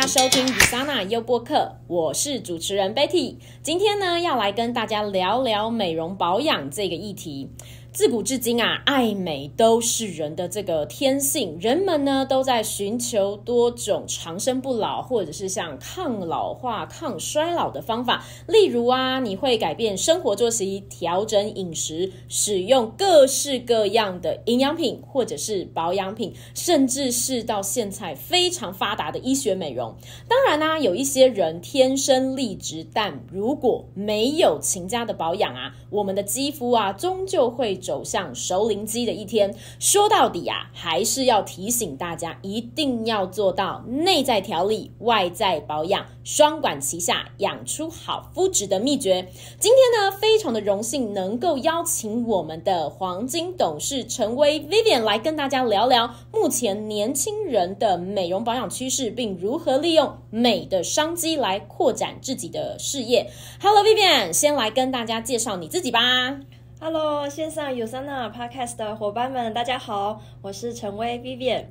家收听 Usana 优播客，我是主持人 Betty。今天呢，要来跟大家聊聊美容保养这个议题。自古至今啊，爱美都是人的这个天性，人们呢都在寻求多种长生不老，或者是像抗老化、抗衰老的方法。例如啊，你会改变生活作息，调整饮食，使用各式各样的营养品或者是保养品，甚至是到现在非常发达的医学美容。当然呢，有一些人天生丽质，但如果没有勤加的保养啊，我们的肌肤啊，终究会。走向熟龄肌的一天，说到底啊，还是要提醒大家，一定要做到内在调理、外在保养，双管齐下，养出好肤质的秘诀。今天呢，非常的荣幸能够邀请我们的黄金董事陈威 Vivian 来跟大家聊聊目前年轻人的美容保养趋势，并如何利用美的商机来扩展自己的事业。Hello Vivian，先来跟大家介绍你自己吧。Hello，线上有 Sana Podcast 的伙伴们，大家好，我是陈薇 Vivian。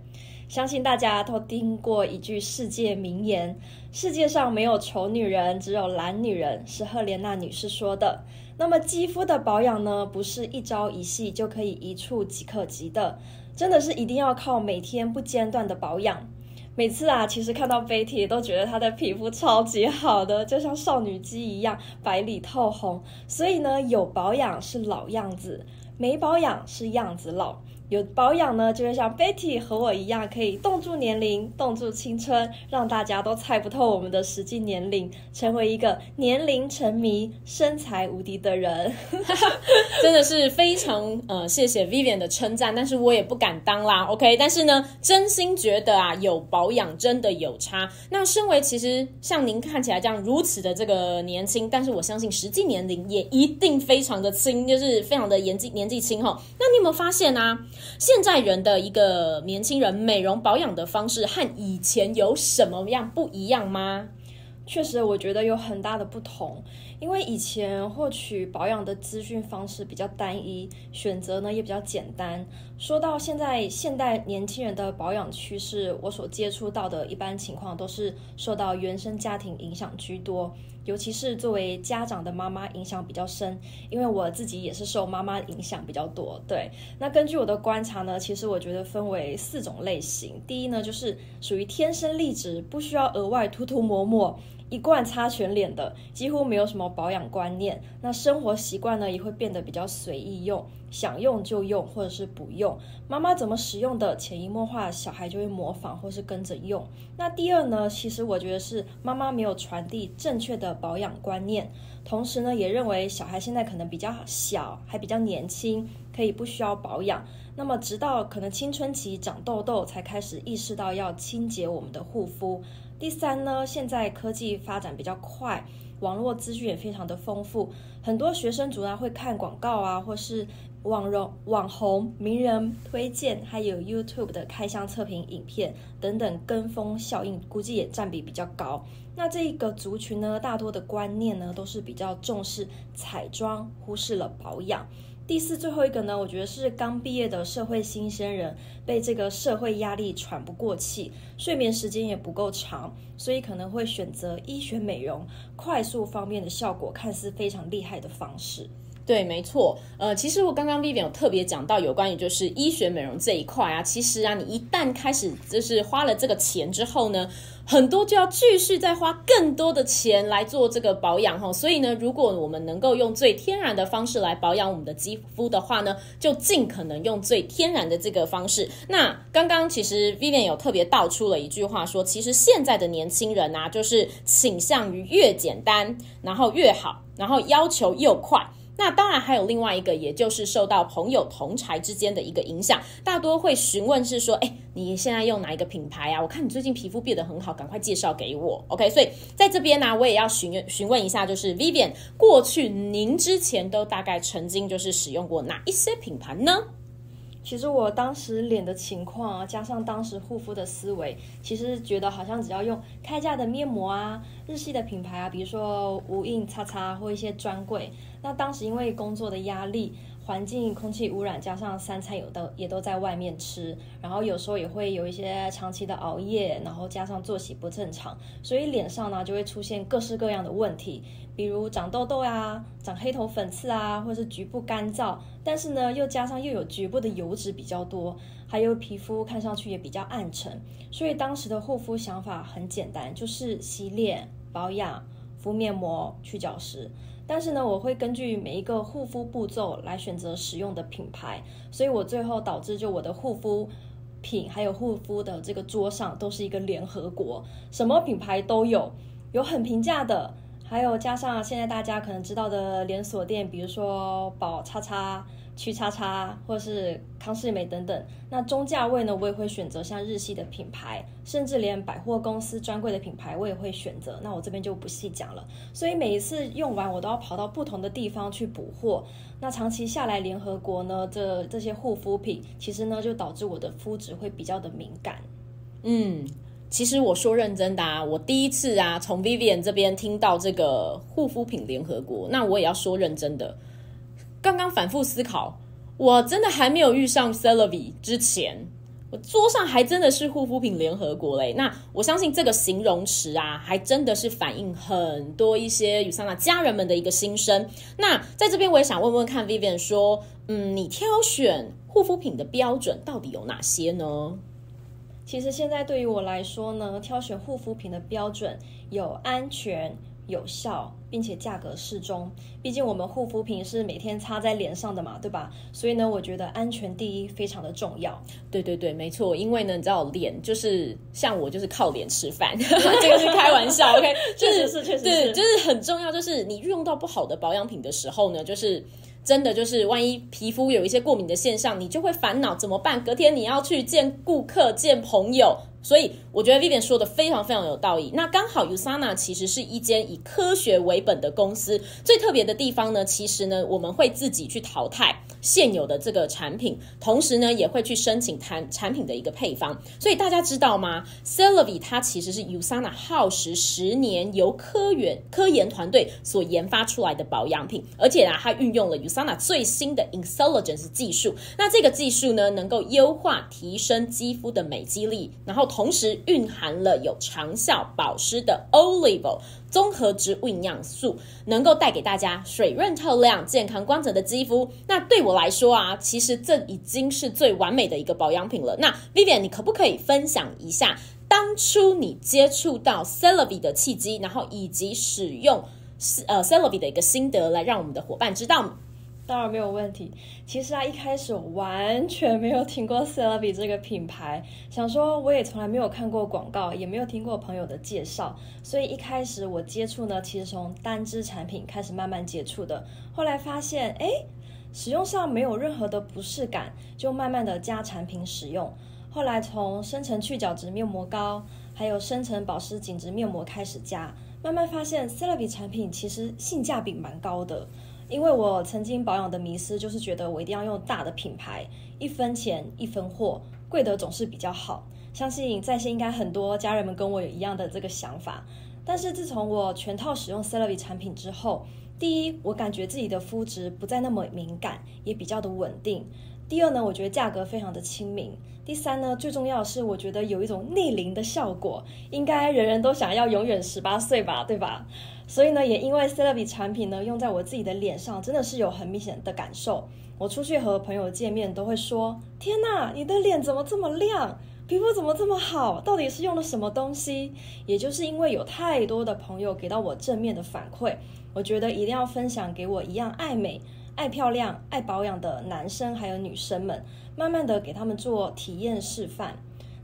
相信大家都听过一句世界名言：“世界上没有丑女人，只有懒女人。”是赫莲娜女士说的。那么肌肤的保养呢，不是一朝一夕就可以一触即可及的，真的是一定要靠每天不间断的保养。每次啊，其实看到 Betty 都觉得她的皮肤超级好的，就像少女肌一样白里透红。所以呢，有保养是老样子，没保养是样子老。有保养呢，就会像 Betty 和我一样，可以冻住年龄，冻住青春，让大家都猜不透我们的实际年龄，成为一个年龄沉迷、身材无敌的人。真的是非常呃，谢谢 Vivian 的称赞，但是我也不敢当啦。OK，但是呢，真心觉得啊，有保养真的有差。那身为其实像您看起来这样如此的这个年轻，但是我相信实际年龄也一定非常的轻，就是非常的年纪年纪轻哈。那你有没有发现啊？现在人的一个年轻人美容保养的方式和以前有什么样不一样吗？确实，我觉得有很大的不同。因为以前获取保养的资讯方式比较单一，选择呢也比较简单。说到现在现代年轻人的保养趋势，我所接触到的一般情况都是受到原生家庭影响居多，尤其是作为家长的妈妈影响比较深。因为我自己也是受妈妈影响比较多。对，那根据我的观察呢，其实我觉得分为四种类型。第一呢，就是属于天生丽质，不需要额外涂涂抹抹。一贯擦全脸的，几乎没有什么保养观念。那生活习惯呢，也会变得比较随意用，想用就用，或者是不用。妈妈怎么使用的，潜移默化，小孩就会模仿或是跟着用。那第二呢，其实我觉得是妈妈没有传递正确的保养观念，同时呢，也认为小孩现在可能比较小，还比较年轻，可以不需要保养。那么直到可能青春期长痘痘，才开始意识到要清洁我们的护肤。第三呢，现在科技发展比较快，网络资讯也非常的丰富，很多学生族呢会看广告啊，或是网容网红名人推荐，还有 YouTube 的开箱测评影片等等，跟风效应估计也占比比较高。那这一个族群呢，大多的观念呢都是比较重视彩妆，忽视了保养。第四，最后一个呢，我觉得是刚毕业的社会新鲜人，被这个社会压力喘不过气，睡眠时间也不够长，所以可能会选择医学美容，快速方便的效果，看似非常厉害的方式。对，没错。呃，其实我刚刚 Vivian 有特别讲到有关于就是医学美容这一块啊，其实啊，你一旦开始就是花了这个钱之后呢，很多就要继续再花更多的钱来做这个保养哈。所以呢，如果我们能够用最天然的方式来保养我们的肌肤的话呢，就尽可能用最天然的这个方式。那刚刚其实 Vivian 有特别道出了一句话，说其实现在的年轻人啊，就是倾向于越简单然后越好，然后要求又快。那当然还有另外一个，也就是受到朋友同才之间的一个影响，大多会询问是说，哎，你现在用哪一个品牌啊？我看你最近皮肤变得很好，赶快介绍给我。OK，所以在这边呢，我也要询问询问一下，就是 Vivian，过去您之前都大概曾经就是使用过哪一些品牌呢？其实我当时脸的情况啊，加上当时护肤的思维，其实觉得好像只要用开价的面膜啊，日系的品牌啊，比如说无印、叉叉或一些专柜。那当时因为工作的压力。环境空气污染，加上三餐有的也都在外面吃，然后有时候也会有一些长期的熬夜，然后加上作息不正常，所以脸上呢就会出现各式各样的问题，比如长痘痘呀、长黑头粉刺啊，或者是局部干燥，但是呢又加上又有局部的油脂比较多，还有皮肤看上去也比较暗沉，所以当时的护肤想法很简单，就是洗脸、保养、敷面膜、去角质。但是呢，我会根据每一个护肤步骤来选择使用的品牌，所以我最后导致就我的护肤品还有护肤的这个桌上都是一个联合国，什么品牌都有，有很平价的，还有加上现在大家可能知道的连锁店，比如说宝叉叉。屈叉叉或是康士美等等，那中价位呢，我也会选择像日系的品牌，甚至连百货公司专柜的品牌我也会选择。那我这边就不细讲了。所以每一次用完，我都要跑到不同的地方去补货。那长期下来，联合国呢，这这些护肤品，其实呢就导致我的肤质会比较的敏感。嗯，其实我说认真的啊，我第一次啊从 Vivian 这边听到这个护肤品联合国，那我也要说认真的。刚刚反复思考，我真的还没有遇上 c e l a v i 之前，我桌上还真的是护肤品联合国嘞。那我相信这个形容词啊，还真的是反映很多一些 Usana 家人们的一个心声。那在这边我也想问问看 Vivian 说，嗯，你挑选护肤品的标准到底有哪些呢？其实现在对于我来说呢，挑选护肤品的标准有安全。有效，并且价格适中。毕竟我们护肤品是每天擦在脸上的嘛，对吧？所以呢，我觉得安全第一非常的重要。对对对，没错。因为呢，你知道脸就是像我就是靠脸吃饭，这个是开玩笑。OK，确实是，确实是，就是很重要。就是你用到不好的保养品的时候呢，就是真的就是万一皮肤有一些过敏的现象，你就会烦恼怎么办？隔天你要去见顾客、见朋友。所以我觉得 Vivian 说的非常非常有道理。那刚好 Usana 其实是一间以科学为本的公司。最特别的地方呢，其实呢，我们会自己去淘汰现有的这个产品，同时呢，也会去申请产产品的一个配方。所以大家知道吗 c e l a v i 它其实是 Usana 耗时十年由科研科研团队所研发出来的保养品，而且啊，它运用了 Usana 最新的 Intelligence 技术。那这个技术呢，能够优化提升肌肤的美肌力，然后。同时蕴含了有长效保湿的 Olive 综合植物营养素，能够带给大家水润透亮、健康光泽的肌肤。那对我来说啊，其实这已经是最完美的一个保养品了。那 Vivian，你可不可以分享一下当初你接触到 c e l a v i 的契机，然后以及使用呃 c e l a v i 的一个心得，来让我们的伙伴知道？当然没有问题。其实啊，一开始我完全没有听过 c e l a v i 这个品牌，想说我也从来没有看过广告，也没有听过朋友的介绍，所以一开始我接触呢，其实从单支产品开始慢慢接触的。后来发现，哎，使用上没有任何的不适感，就慢慢的加产品使用。后来从深层去角质面膜膏，还有深层保湿紧致面膜开始加，慢慢发现 c e l a v i 产品其实性价比蛮高的。因为我曾经保养的迷思就是觉得我一定要用大的品牌，一分钱一分货，贵的总是比较好。相信在线应该很多家人们跟我有一样的这个想法。但是自从我全套使用 c e l a v i 产品之后，第一，我感觉自己的肤质不再那么敏感，也比较的稳定。第二呢，我觉得价格非常的亲民。第三呢，最重要的是我觉得有一种逆龄的效果，应该人人都想要永远十八岁吧，对吧？所以呢，也因为 c e l a v i 产品呢，用在我自己的脸上，真的是有很明显的感受。我出去和朋友见面，都会说：“天哪，你的脸怎么这么亮？皮肤怎么这么好？到底是用了什么东西？”也就是因为有太多的朋友给到我正面的反馈，我觉得一定要分享给我一样爱美、爱漂亮、爱保养的男生还有女生们，慢慢的给他们做体验示范。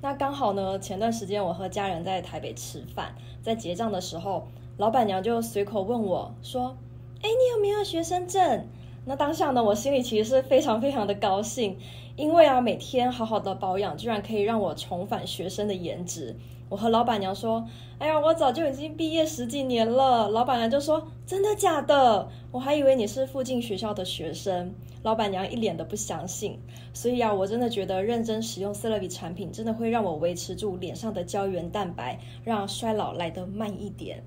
那刚好呢，前段时间我和家人在台北吃饭，在结账的时候。老板娘就随口问我说：“哎，你有没有学生证？”那当下呢，我心里其实是非常非常的高兴，因为啊，每天好好的保养，居然可以让我重返学生的颜值。我和老板娘说：“哎呀，我早就已经毕业十几年了。”老板娘就说：“真的假的？我还以为你是附近学校的学生。”老板娘一脸的不相信。所以啊，我真的觉得认真使用 c e l b 产品，真的会让我维持住脸上的胶原蛋白，让衰老来得慢一点。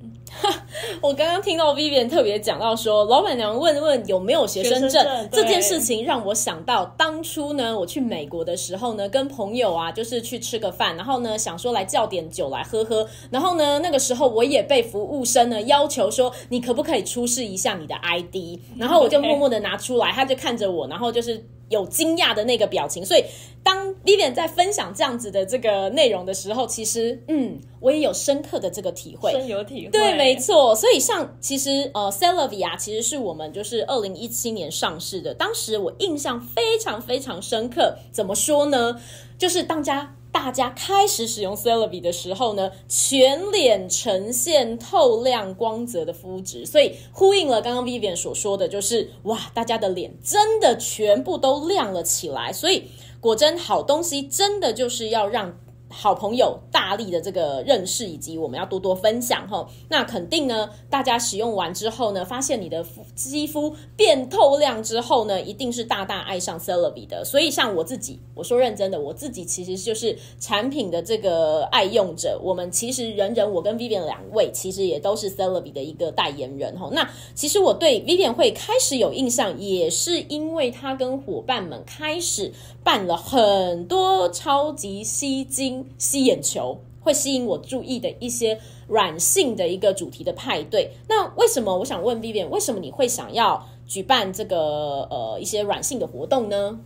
我刚刚听到 Vivian 特别讲到说，老板娘问问有没有学生证这件事情，让我想到当初呢，我去美国的时候呢，跟朋友啊，就是去吃个饭，然后呢，想说来叫点酒来喝喝，然后呢，那个时候我也被服务生呢要求说，你可不可以出示一下你的 ID，然后我就默默的拿出来，他就看着我，然后就是。有惊讶的那个表情，所以当 Vivian 在分享这样子的这个内容的时候，其实嗯，我也有深刻的这个体会，深有体会。对，没错。所以像其实呃 c e l a v i a 其实是我们就是二零一七年上市的，当时我印象非常非常深刻。怎么说呢？就是当家。大家开始使用 Celebi 的时候呢，全脸呈现透亮光泽的肤质，所以呼应了刚刚 Vivian 所说的就是哇，大家的脸真的全部都亮了起来。所以果真好东西，真的就是要让。好朋友大力的这个认识，以及我们要多多分享哈。那肯定呢，大家使用完之后呢，发现你的肤肌肤变透亮之后呢，一定是大大爱上 Celebi 的。所以像我自己，我说认真的，我自己其实就是产品的这个爱用者。我们其实人人，我跟 Vivian 两位其实也都是 Celebi 的一个代言人哈。那其实我对 Vivian 会开始有印象，也是因为他跟伙伴们开始办了很多超级吸睛。吸眼球会吸引我注意的一些软性的一个主题的派对，那为什么我想问 Vivian，为什么你会想要举办这个呃一些软性的活动呢？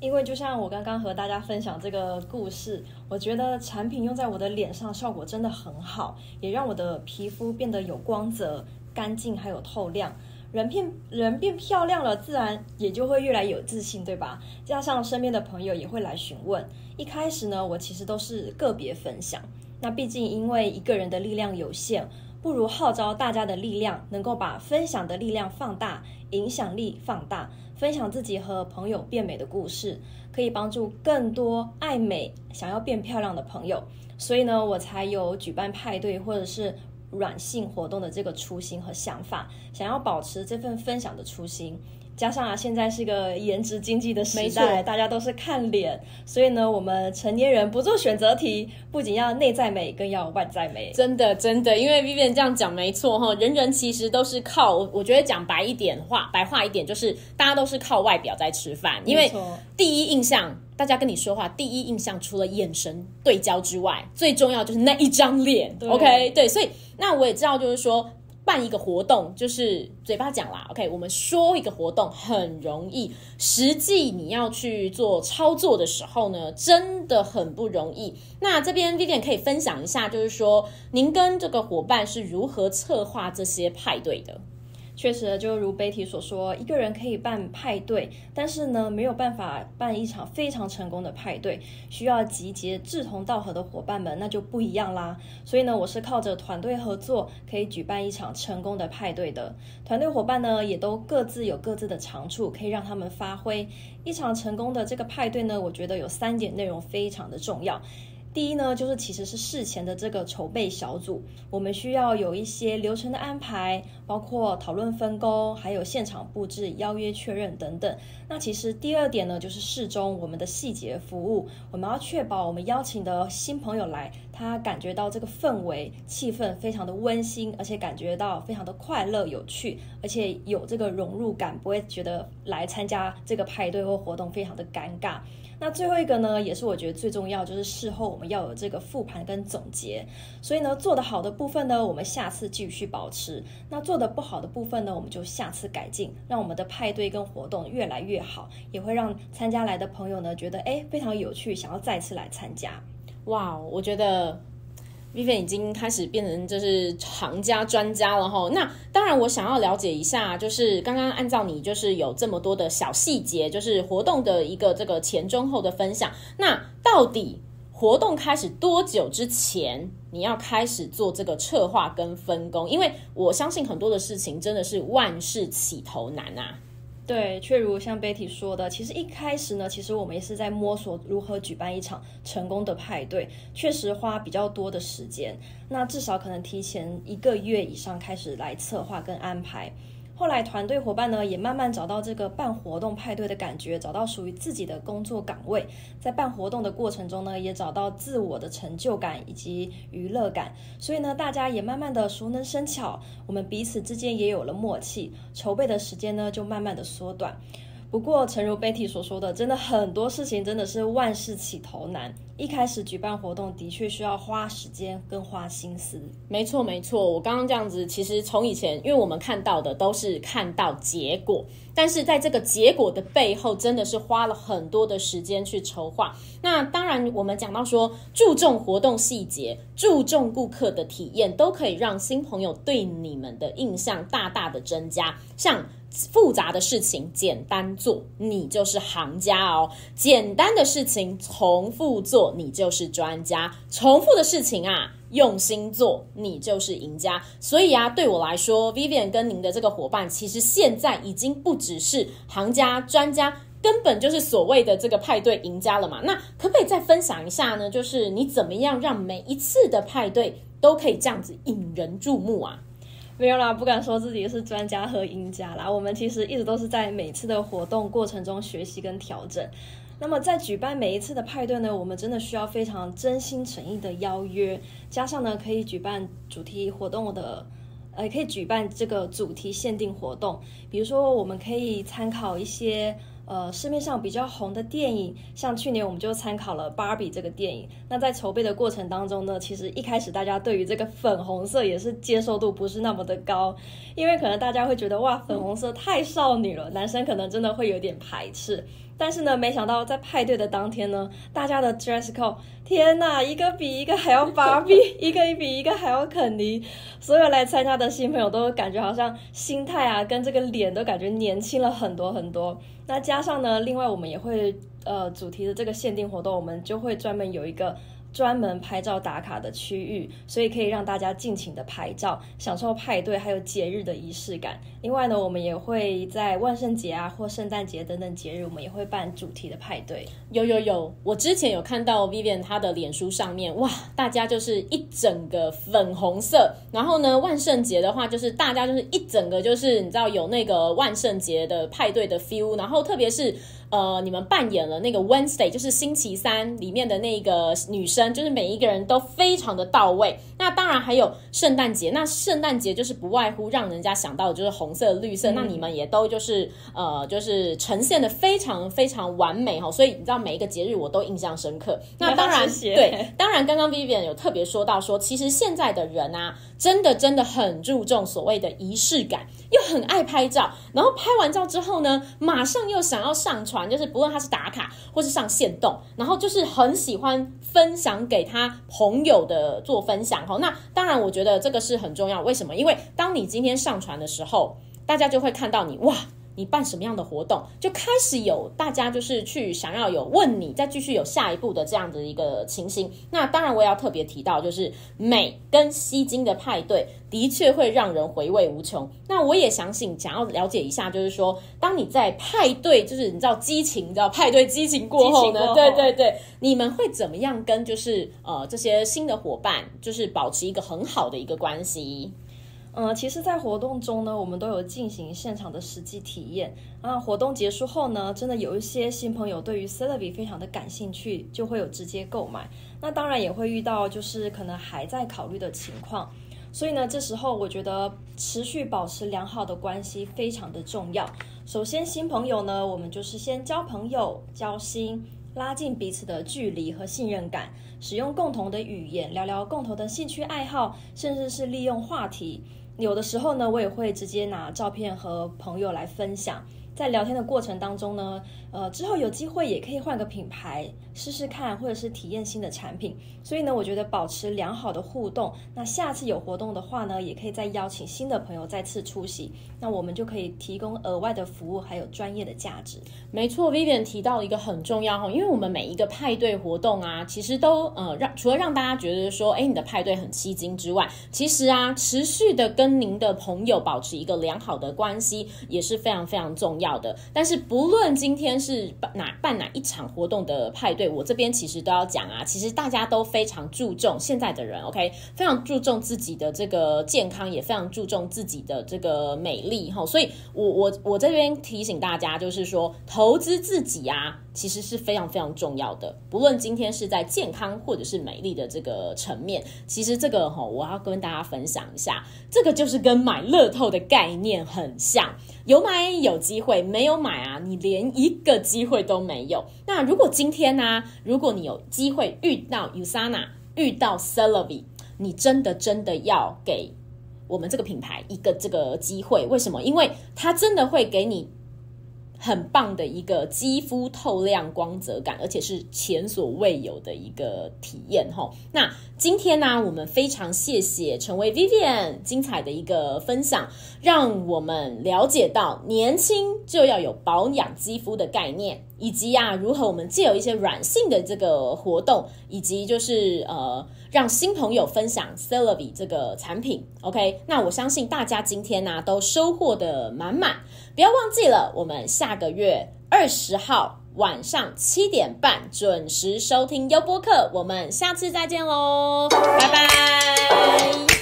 因为就像我刚刚和大家分享这个故事，我觉得产品用在我的脸上效果真的很好，也让我的皮肤变得有光泽、干净还有透亮。人变人变漂亮了，自然也就会越来有自信，对吧？加上身边的朋友也会来询问。一开始呢，我其实都是个别分享。那毕竟因为一个人的力量有限，不如号召大家的力量，能够把分享的力量放大，影响力放大。分享自己和朋友变美的故事，可以帮助更多爱美、想要变漂亮的朋友。所以呢，我才有举办派对或者是。软性活动的这个初心和想法，想要保持这份分享的初心，加上啊，现在是个颜值经济的时代，大家都是看脸，所以呢，我们成年人不做选择题，不仅要内在美，更要外在美。真的，真的，因为 Vivian 这样讲没错哈，人人其实都是靠，我觉得讲白一点话，白话一点，就是大家都是靠外表在吃饭，因为第一印象。大家跟你说话，第一印象除了眼神对焦之外，最重要就是那一张脸。OK，对，所以那我也知道，就是说办一个活动，就是嘴巴讲啦。OK，我们说一个活动很容易，实际你要去做操作的时候呢，真的很不容易。那这边 Vivian 可以分享一下，就是说您跟这个伙伴是如何策划这些派对的。确实，就如 Betty 所说，一个人可以办派对，但是呢，没有办法办一场非常成功的派对，需要集结志同道合的伙伴们，那就不一样啦。所以呢，我是靠着团队合作，可以举办一场成功的派对的。团队伙伴呢，也都各自有各自的长处，可以让他们发挥。一场成功的这个派对呢，我觉得有三点内容非常的重要。第一呢，就是其实是事前的这个筹备小组，我们需要有一些流程的安排，包括讨论分工，还有现场布置、邀约确认等等。那其实第二点呢，就是事中我们的细节服务，我们要确保我们邀请的新朋友来，他感觉到这个氛围气氛非常的温馨，而且感觉到非常的快乐有趣，而且有这个融入感，不会觉得来参加这个派对或活动非常的尴尬。那最后一个呢，也是我觉得最重要，就是事后我们要有这个复盘跟总结。所以呢，做得好的部分呢，我们下次继续保持；那做得不好的部分呢，我们就下次改进，让我们的派对跟活动越来越好，也会让参加来的朋友呢觉得哎非常有趣，想要再次来参加。哇，我觉得。Vivian 已经开始变成就是行家专家了哈。那当然，我想要了解一下，就是刚刚按照你就是有这么多的小细节，就是活动的一个这个前中后的分享。那到底活动开始多久之前，你要开始做这个策划跟分工？因为我相信很多的事情真的是万事起头难啊。对，确如像 Betty 说的，其实一开始呢，其实我们也是在摸索如何举办一场成功的派对，确实花比较多的时间，那至少可能提前一个月以上开始来策划跟安排。后来团队伙伴呢也慢慢找到这个办活动派对的感觉，找到属于自己的工作岗位，在办活动的过程中呢，也找到自我的成就感以及娱乐感，所以呢，大家也慢慢的熟能生巧，我们彼此之间也有了默契，筹备的时间呢就慢慢的缩短。不过，诚如 Betty 所说的，真的很多事情真的是万事起头难。一开始举办活动的确需要花时间跟花心思。没错，没错。我刚刚这样子，其实从以前，因为我们看到的都是看到结果，但是在这个结果的背后，真的是花了很多的时间去筹划。那当然，我们讲到说，注重活动细节，注重顾客的体验，都可以让新朋友对你们的印象大大的增加。像复杂的事情简单做，你就是行家哦。简单的事情重复做，你就是专家。重复的事情啊，用心做，你就是赢家。所以啊，对我来说，Vivian 跟您的这个伙伴，其实现在已经不只是行家、专家，根本就是所谓的这个派对赢家了嘛。那可不可以再分享一下呢？就是你怎么样让每一次的派对都可以这样子引人注目啊？没有啦，不敢说自己是专家和赢家啦。我们其实一直都是在每次的活动过程中学习跟调整。那么在举办每一次的派对呢，我们真的需要非常真心诚意的邀约，加上呢可以举办主题活动的，呃，可以举办这个主题限定活动。比如说，我们可以参考一些。呃，市面上比较红的电影，像去年我们就参考了《芭比》这个电影。那在筹备的过程当中呢，其实一开始大家对于这个粉红色也是接受度不是那么的高，因为可能大家会觉得哇，粉红色太少女了，男生可能真的会有点排斥。但是呢，没想到在派对的当天呢，大家的 dress code，天呐，一个比一个还要芭比，一个比一个还要肯尼，所有来参加的新朋友都感觉好像心态啊，跟这个脸都感觉年轻了很多很多。那加上呢，另外我们也会呃主题的这个限定活动，我们就会专门有一个。专门拍照打卡的区域，所以可以让大家尽情的拍照，享受派对还有节日的仪式感。另外呢，我们也会在万圣节啊或圣诞节等等节日，我们也会办主题的派对。有有有，我之前有看到 Vivian 她的脸书上面，哇，大家就是一整个粉红色。然后呢，万圣节的话，就是大家就是一整个就是你知道有那个万圣节的派对的 feel。然后特别是。呃，你们扮演了那个 Wednesday，就是星期三里面的那个女生，就是每一个人都非常的到位。那当然还有圣诞节，那圣诞节就是不外乎让人家想到的就是红色、绿色。那你们也都就是呃，就是呈现的非常非常完美哈。所以你知道每一个节日我都印象深刻。那当然 对，当然刚刚 Vivian 有特别说到说，其实现在的人啊，真的真的很注重所谓的仪式感，又很爱拍照，然后拍完照之后呢，马上又想要上传。就是不论他是打卡或是上线动，然后就是很喜欢分享给他朋友的做分享哈。那当然，我觉得这个是很重要。为什么？因为当你今天上传的时候，大家就会看到你哇。你办什么样的活动，就开始有大家就是去想要有问你，再继续有下一步的这样的一个情形。那当然我也要特别提到，就是美跟吸睛的派对的确会让人回味无穷。那我也相信，想要了解一下，就是说，当你在派对，就是你知道激情，你知道派对激情过后呢，对对对，你们会怎么样跟就是呃这些新的伙伴，就是保持一个很好的一个关系？嗯，其实，在活动中呢，我们都有进行现场的实际体验。那活动结束后呢，真的有一些新朋友对于 c e l b 非常的感兴趣，就会有直接购买。那当然也会遇到就是可能还在考虑的情况。所以呢，这时候我觉得持续保持良好的关系非常的重要。首先，新朋友呢，我们就是先交朋友、交心，拉近彼此的距离和信任感，使用共同的语言，聊聊共同的兴趣爱好，甚至是利用话题。有的时候呢，我也会直接拿照片和朋友来分享。在聊天的过程当中呢，呃，之后有机会也可以换个品牌试试看，或者是体验新的产品。所以呢，我觉得保持良好的互动，那下次有活动的话呢，也可以再邀请新的朋友再次出席，那我们就可以提供额外的服务，还有专业的价值。没错，Vivian 提到一个很重要哈，因为我们每一个派对活动啊，其实都呃让除了让大家觉得说，哎，你的派对很吸睛之外，其实啊，持续的跟您的朋友保持一个良好的关系也是非常非常重要。要的。但是不论今天是哪办哪一场活动的派对，我这边其实都要讲啊，其实大家都非常注重现在的人，OK，非常注重自己的这个健康，也非常注重自己的这个美丽哈。所以，我我我这边提醒大家，就是说投资自己啊。其实是非常非常重要的，不论今天是在健康或者是美丽的这个层面，其实这个哈，我要跟大家分享一下，这个就是跟买乐透的概念很像，有买有机会，没有买啊，你连一个机会都没有。那如果今天呢，如果你有机会遇到 Usana，遇到 Celavi，你真的真的要给我们这个品牌一个这个机会，为什么？因为它真的会给你。很棒的一个肌肤透亮光泽感，而且是前所未有的一个体验哈。那今天呢，我们非常谢谢成为 Vivian 精彩的一个分享，让我们了解到年轻就要有保养肌肤的概念，以及啊，如何我们借有一些软性的这个活动，以及就是呃。让新朋友分享 Celavi 这个产品，OK？那我相信大家今天呢都收获的满满。不要忘记了，我们下个月二十号晚上七点半准时收听优播客。我们下次再见喽，拜拜。